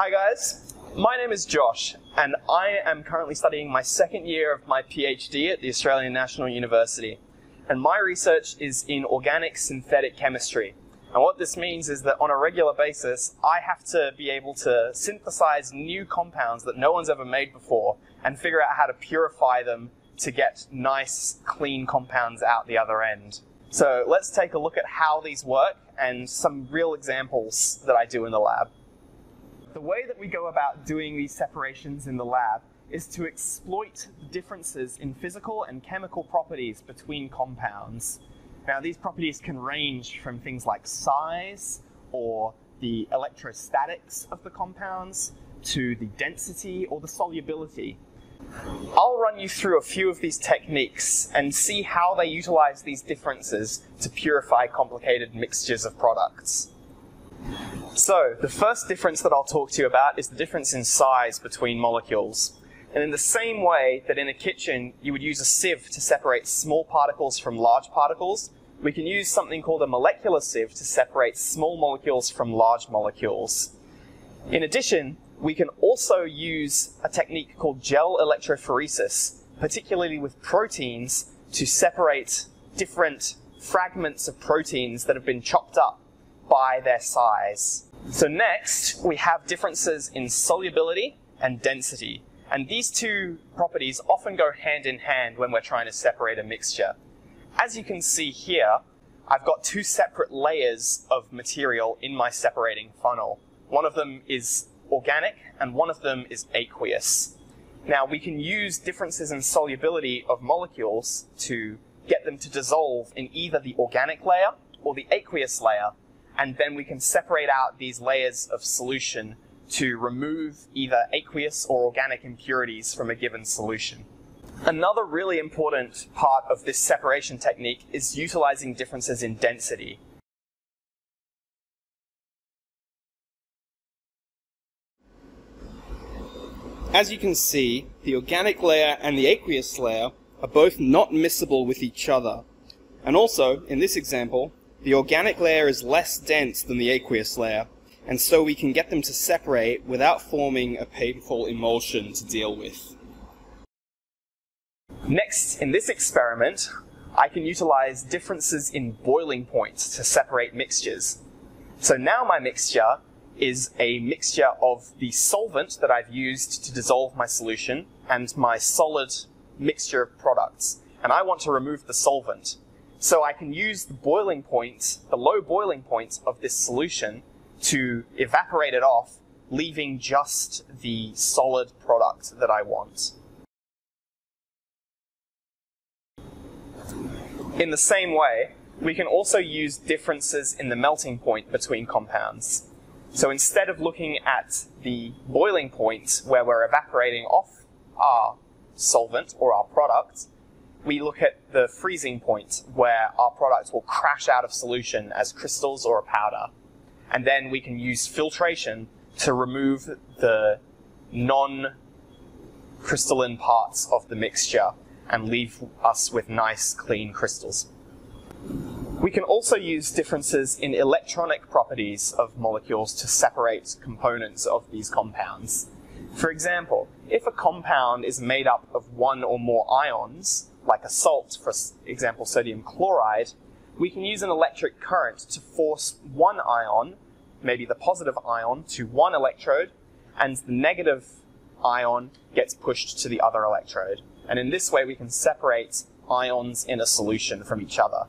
Hi guys, my name is Josh and I am currently studying my second year of my PhD at the Australian National University. And my research is in organic synthetic chemistry. And what this means is that on a regular basis, I have to be able to synthesize new compounds that no one's ever made before and figure out how to purify them to get nice, clean compounds out the other end. So let's take a look at how these work and some real examples that I do in the lab. The way that we go about doing these separations in the lab is to exploit differences in physical and chemical properties between compounds. Now, these properties can range from things like size or the electrostatics of the compounds to the density or the solubility. I'll run you through a few of these techniques and see how they utilize these differences to purify complicated mixtures of products. So, the first difference that I'll talk to you about is the difference in size between molecules. And in the same way that in a kitchen you would use a sieve to separate small particles from large particles, we can use something called a molecular sieve to separate small molecules from large molecules. In addition, we can also use a technique called gel electrophoresis, particularly with proteins, to separate different fragments of proteins that have been chopped up by their size. So next, we have differences in solubility and density. And these two properties often go hand in hand when we're trying to separate a mixture. As you can see here, I've got two separate layers of material in my separating funnel. One of them is organic and one of them is aqueous. Now we can use differences in solubility of molecules to get them to dissolve in either the organic layer or the aqueous layer, and then we can separate out these layers of solution to remove either aqueous or organic impurities from a given solution. Another really important part of this separation technique is utilizing differences in density. As you can see, the organic layer and the aqueous layer are both not miscible with each other. And also, in this example, the organic layer is less dense than the aqueous layer, and so we can get them to separate without forming a painful emulsion to deal with. Next, in this experiment, I can utilize differences in boiling points to separate mixtures. So now my mixture is a mixture of the solvent that I've used to dissolve my solution and my solid mixture of products. And I want to remove the solvent. So I can use the boiling point, the low boiling point of this solution to evaporate it off, leaving just the solid product that I want. In the same way, we can also use differences in the melting point between compounds. So instead of looking at the boiling point where we're evaporating off our solvent or our product, we look at the freezing point where our product will crash out of solution as crystals or a powder. And then we can use filtration to remove the non crystalline parts of the mixture and leave us with nice clean crystals. We can also use differences in electronic properties of molecules to separate components of these compounds. For example, if a compound is made up of one or more ions, like a salt, for example sodium chloride, we can use an electric current to force one ion, maybe the positive ion, to one electrode, and the negative ion gets pushed to the other electrode. And in this way, we can separate ions in a solution from each other.